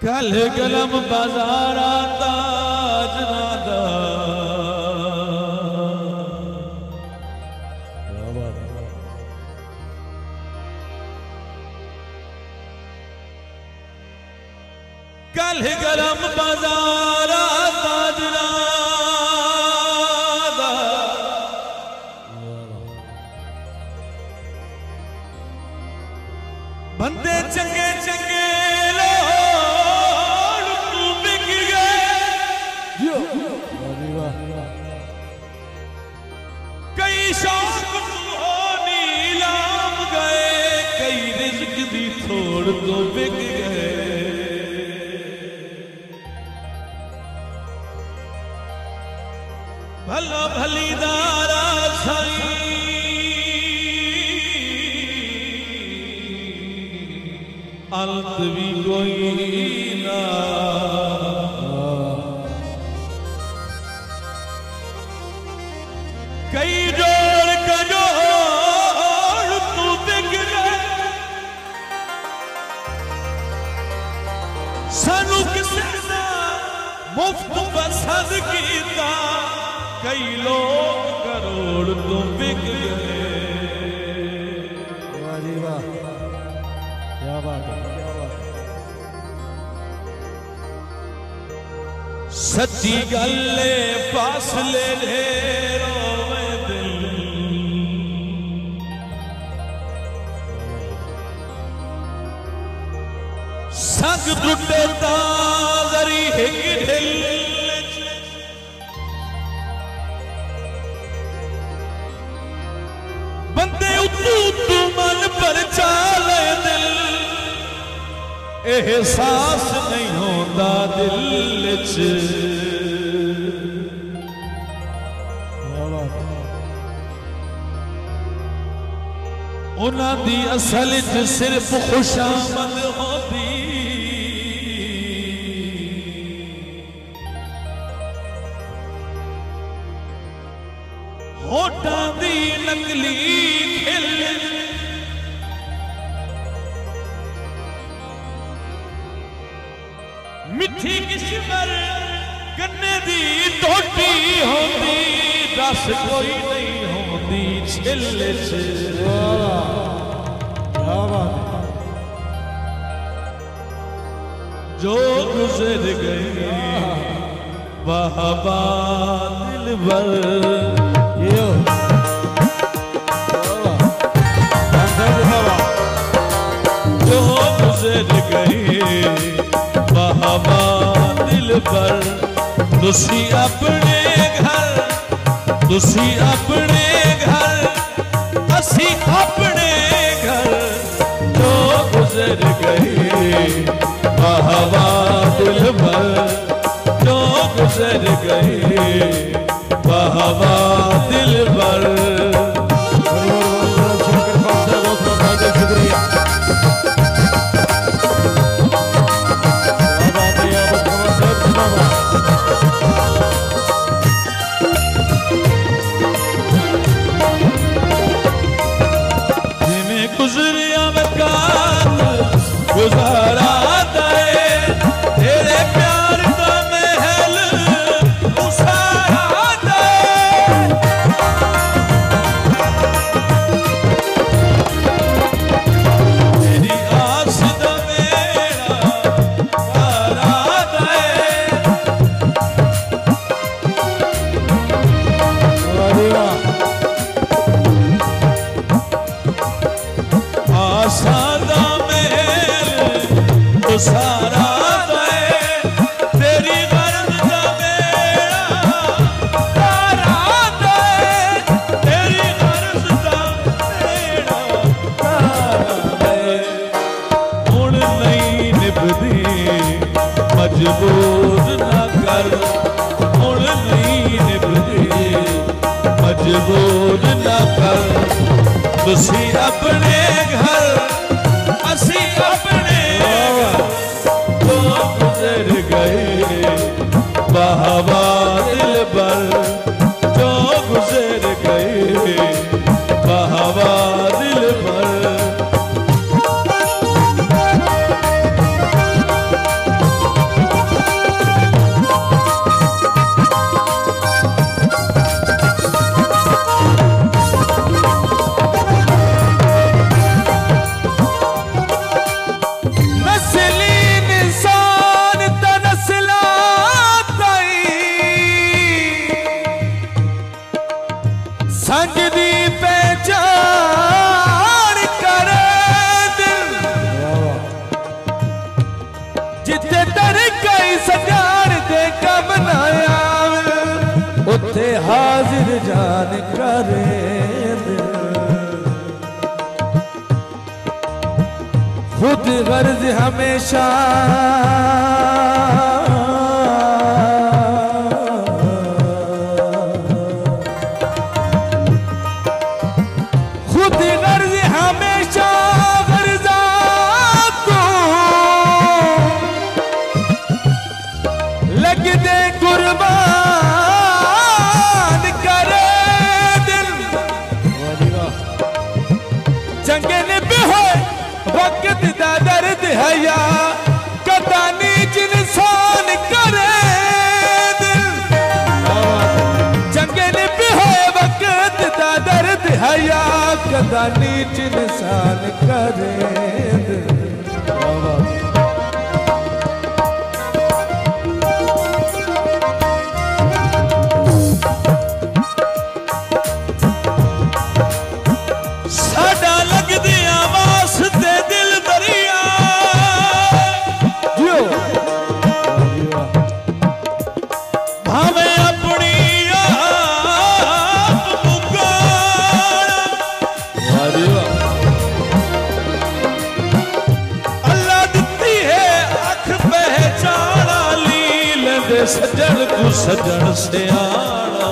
कल कलम बाज़ार कल कलम बाज़ार कई दी थोड़ तो भला कोई ना सानू किसे ना मुफ़्त पसंद कीता कई लोग करोड़ तू बिक गए। क्या बात है क्या सच्ची गल्ले फासले ले संग टुटे ज़री बंदे उतू उतू मन पर चाले दिल। एहसास नहीं होता दिल च उन्हों की असल च सिर्फ़ खुशामद होती दी नकली खिल। मिठी किश्मर गन्ने दी टोटी होंदी, रस कोई नहीं होती छिल जो गुजर गई बाबा दिल गुजर गई बहबा दिल पर तुसी अपने घर तुसी अपने घर, असी अपने घर। जो गुजर गई बहबा दिल भर जो गुजर गई बहबा ਮਜਬੂਰ ਨਹੀਂ ਨਿਭਦੇ। ਮਜਬੂਰ ਨਾ ਕਰ ਤੁਸੀਂ ਆਪਣੇ ਘਰ ਸੰਗ ਦੀ ਪਹਿਚਾਨ ਕਰ ਦਿਲ। ਜਿੱਥੇ ਤਰ ਕਈ ਸਜਾਣ ਦੇ ਕੰਮ ਨਾ ਆਵੇ, ਉੱਥੇ ਹਾਜ਼ਰ ਜਾਨ ਕਰੇ ਖੁਦ ਗਰਜ਼ ਹਮੇਸ਼ਾ कुर्बान करे दिल। चंगे पे हो, वक्त दा दर्द हया कदा करे दिल। चंगे पे हो, वक्त दा दर्द हया कदा नीच निशान करे सजण को सजण सियाणा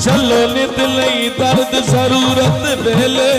चलो नित नहीं दर्द ज़रूरत वेले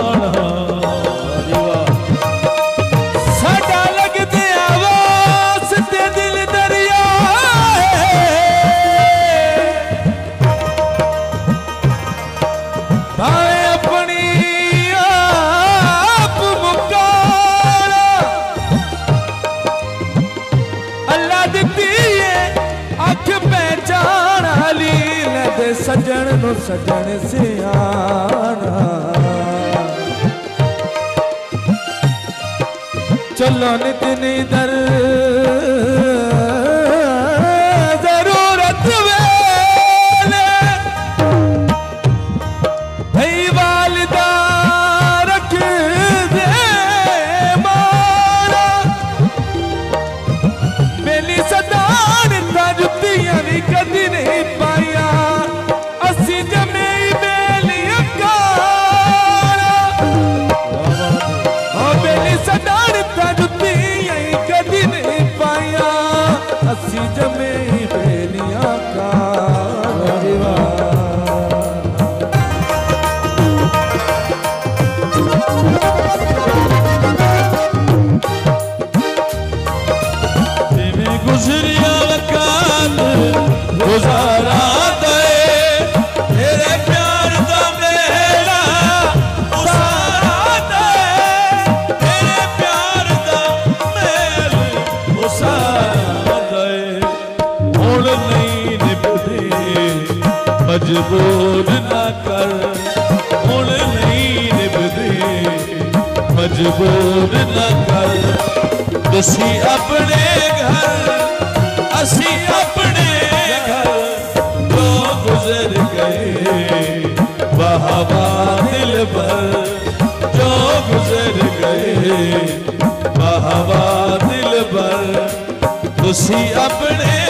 सजन सियारा चलो नित निधर मजबूर ना कर, मुड़ नहीं निभदे मजबूर ना कर तुसी अपने घर असी अपने घर। तो गुजर गए बहावा दिल भर जो गुजर गए बहावा दिल भर तुसी अपने